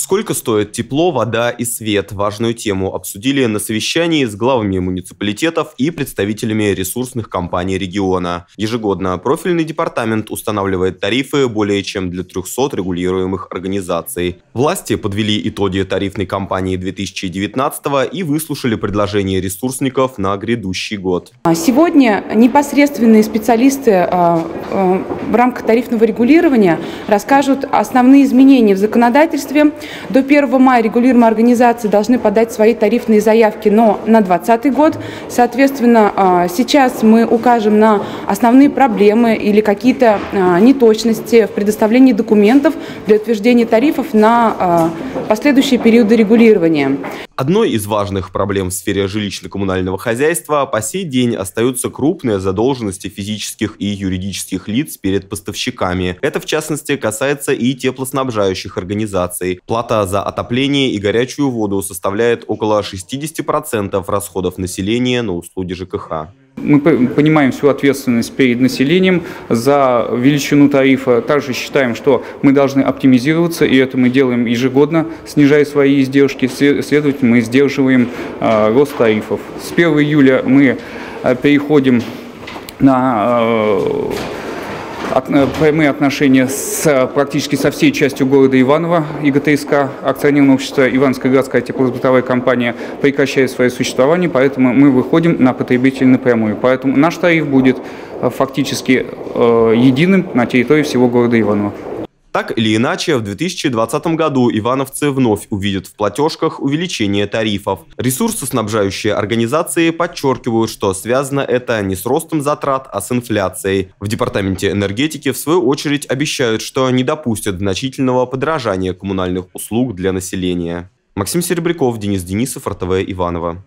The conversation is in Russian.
Сколько стоит тепло, вода и свет? Важную тему обсудили на совещании с главами муниципалитетов и представителями ресурсных компаний региона. Ежегодно профильный департамент устанавливает тарифы более чем для 300 регулируемых организаций. Власти подвели итоги тарифной кампании 2019 и выслушали предложения ресурсников на грядущий год. Сегодня непосредственные специалисты а, а, в рамках тарифного регулирования расскажут основные изменения в законодательстве, до 1 мая регулируемые организации должны подать свои тарифные заявки, но на 2020 год. Соответственно, а, сейчас мы укажем на основные проблемы или какие-то а, неточности в предоставлении документов для утверждения тарифов на а, последующие периоды регулирования. Одной из важных проблем в сфере жилищно-коммунального хозяйства по сей день остаются крупные задолженности физических и юридических лиц перед поставщиками. Это, в частности, касается и теплоснабжающих организаций. Плата за отопление и горячую воду составляет около 60% расходов населения на услуги ЖКХ. Мы понимаем всю ответственность перед населением за величину тарифа. Также считаем, что мы должны оптимизироваться, и это мы делаем ежегодно, снижая свои издержки. Следовательно, мы сдерживаем а, рост тарифов. С 1 июля мы а, переходим на а, Э, прямые отношения с, практически со всей частью города Иваново. ИГТСК, акционерное общество Ивановская городская теплосбытовая компания, прекращает свое существование, поэтому мы выходим на потребителей напрямую. Поэтому наш тариф будет э, фактически э, единым на территории всего города Иваново. Так или иначе, в 2020 году ивановцы вновь увидят в платежках увеличение тарифов. Ресурсоснабжающие организации подчеркивают, что связано это не с ростом затрат, а с инфляцией. В Департаменте энергетики, в свою очередь, обещают, что не допустят значительного подражания коммунальных услуг для населения. Максим Серебряков, Денис Денисов, РТВ Иваново.